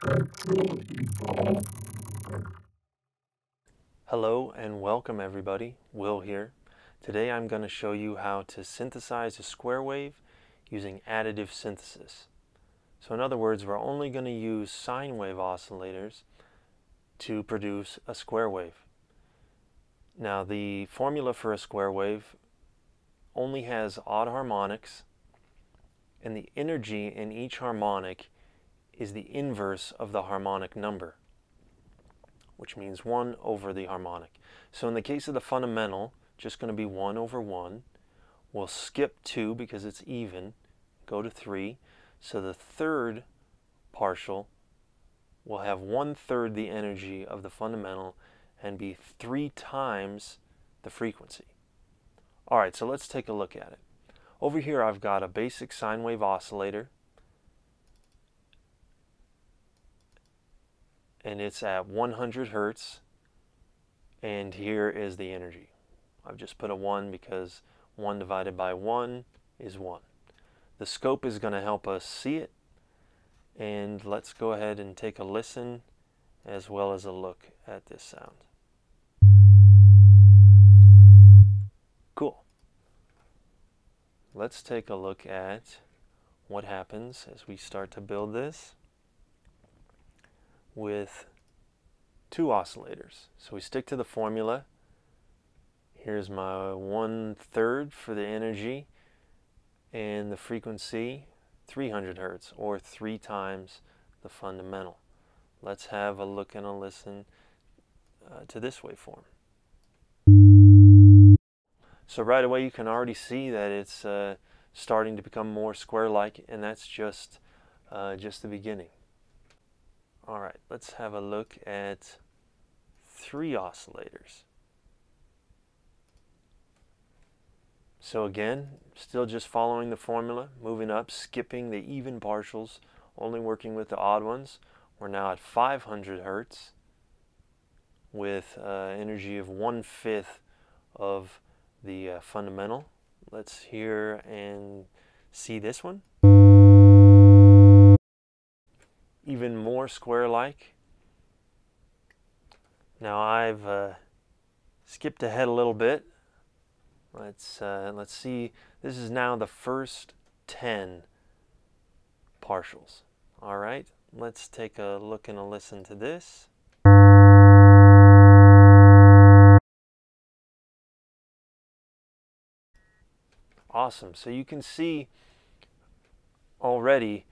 Hello and welcome everybody, Will here. Today I'm going to show you how to synthesize a square wave using additive synthesis. So in other words, we're only going to use sine wave oscillators to produce a square wave. Now the formula for a square wave only has odd harmonics and the energy in each harmonic is the inverse of the harmonic number, which means 1 over the harmonic. So in the case of the fundamental, just going to be 1 over 1. We'll skip 2 because it's even, go to 3. So the third partial will have one-third the energy of the fundamental and be three times the frequency. All right, so let's take a look at it. Over here I've got a basic sine wave oscillator and it's at 100 hertz and here is the energy. I've just put a 1 because 1 divided by 1 is 1. The scope is going to help us see it and let's go ahead and take a listen as well as a look at this sound. Cool. Let's take a look at what happens as we start to build this with two oscillators. So we stick to the formula. Here's my one third for the energy and the frequency 300 hertz or three times the fundamental. Let's have a look and a listen uh, to this waveform. So right away you can already see that it's uh, starting to become more square-like and that's just, uh, just the beginning. Alright, let's have a look at three oscillators. So again, still just following the formula, moving up, skipping the even partials, only working with the odd ones. We're now at 500 hertz with uh, energy of one-fifth of the uh, fundamental. Let's hear and see this one. Even more square-like. Now I've uh, skipped ahead a little bit Let's, uh, let's see. This is now the first 10 partials. All right, let's take a look and a listen to this. Awesome. So you can see already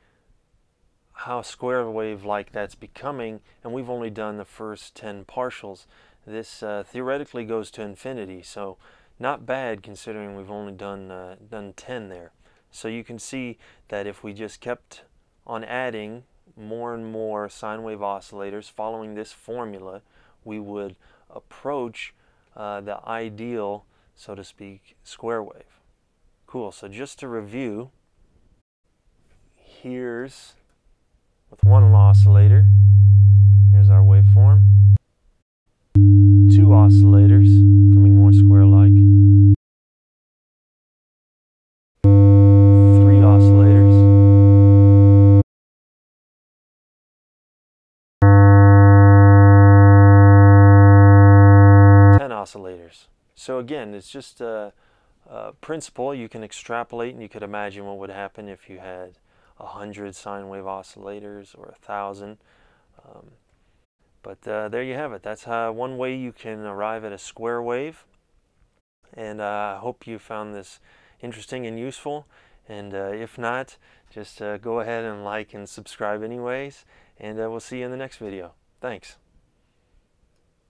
how square wave like that's becoming and we've only done the first 10 partials. This uh, theoretically goes to infinity. So not bad considering we've only done, uh, done 10 there. So you can see that if we just kept on adding more and more sine wave oscillators following this formula, we would approach uh, the ideal, so to speak, square wave. Cool, so just to review, here's with one oscillator, here's our waveform, two oscillators, coming more square-like, Three oscillators. So again, it's just a, a, principle you can extrapolate and you could imagine what would happen if you had a hundred sine wave oscillators or a thousand. Um, but uh, there you have it. That's how, one way you can arrive at a square wave. And uh, I uh, hope you found this interesting and useful. And uh, if not, just uh, go ahead and like and subscribe anyways. And uh, we'll see you in the next video. Thanks.